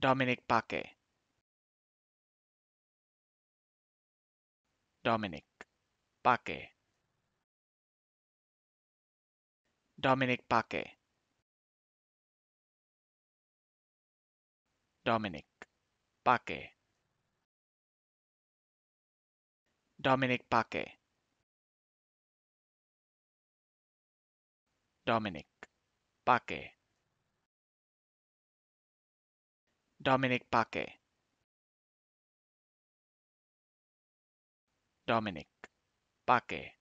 Dominic Pake. Dominic Pake. Dominic Pake. Dominic Pake. Dominic Pake. Dominic Pake. Dominic Paquet. Dominic Paquet.